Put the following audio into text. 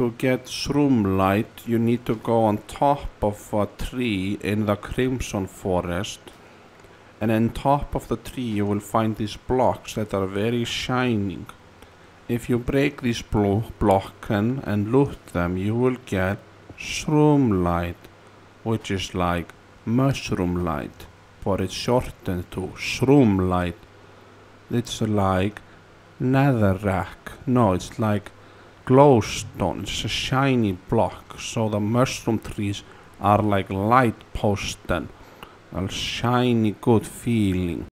To get shroomlight, you need to go on top of a tree in the Crimson Forest. And on top of the tree, you will find these blocks that are very shining. If you break these blo blocks and loot them, you will get shroomlight, which is like mushroom light, but it's shortened to shroomlight. It's like netherrack. No, it's like It's a shiny block. So the mushroom trees are like light posts and a shiny good feeling.